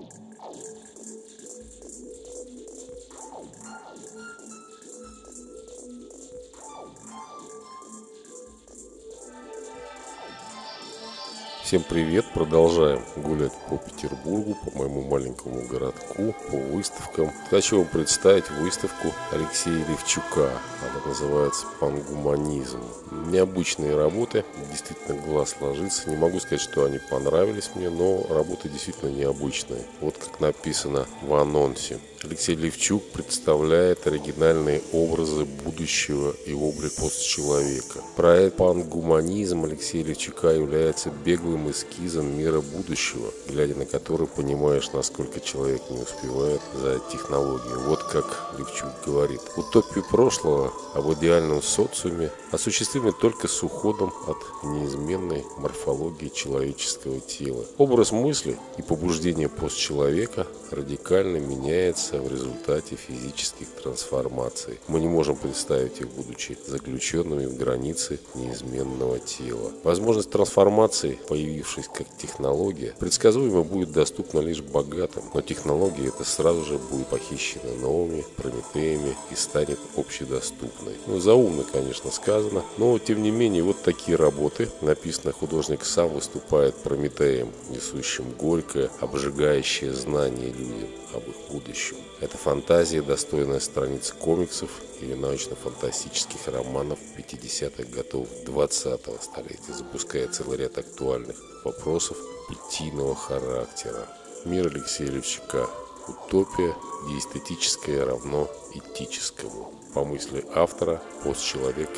Thank Всем привет! Продолжаем гулять по Петербургу, по моему маленькому городку, по выставкам. Хочу вам представить выставку Алексея Левчука. Она называется «Пангуманизм». Необычные работы, действительно глаз ложится. Не могу сказать, что они понравились мне, но работы действительно необычные. Вот как написано в анонсе. Алексей Левчук представляет оригинальные образы будущего и облик постчеловека. Проект «Пангуманизм» Алексея Левчука является беглым эскизом мира будущего, глядя на который понимаешь, насколько человек не успевает за технологией. Вот как Левчук говорит. Утопию прошлого об идеальном социуме осуществимы только с уходом от неизменной морфологии человеческого тела. Образ мысли и побуждение постчеловека радикально меняется в результате физических трансформаций. Мы не можем представить их, будучи заключенными в границы неизменного тела. Возможность трансформации, появившись как технология, предсказуемо будет доступна лишь богатым, но технология эта сразу же будет похищена новыми Прометеями и станет общедоступной. Ну, заумно, конечно, сказано, но тем не менее вот такие работы, написано художник сам выступает Прометеем, несущим горькое, обжигающее знание людям об их будущем. Это фантазия, достойная страниц комиксов или научно-фантастических романов 50-х годов 20-го столетия, запуская целый ряд актуальных вопросов партийного характера. Мир Алексея Левчака. Утопия, где эстетическое равно этическому. По мысли автора, постчеловек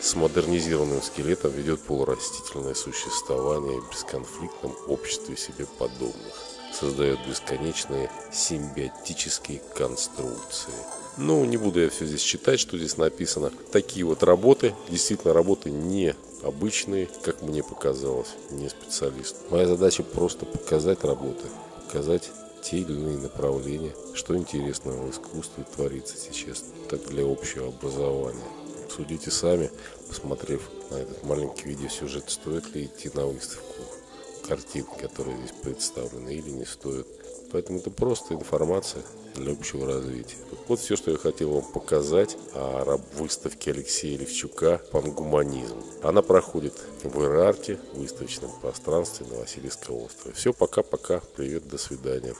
с модернизированным скелетом ведет полурастительное существование в бесконфликтном обществе себе подобных создает бесконечные симбиотические конструкции. Ну, не буду я все здесь читать, что здесь написано. Такие вот работы, действительно работы не обычные, как мне показалось, не специалист. Моя задача просто показать работы, показать те или иные направления, что интересного в искусстве творится сейчас, так для общего образования. Судите сами, посмотрев на этот маленький видеосюжет, стоит ли идти на выставку картин, которые здесь представлены, или не стоит. Поэтому это просто информация для общего развития. Вот все, что я хотел вам показать о выставке Алексея Левчука «Пангуманизм». Она проходит в Ирарте, в выставочном пространстве на Васильевском острове. Все, пока-пока. Привет, до свидания.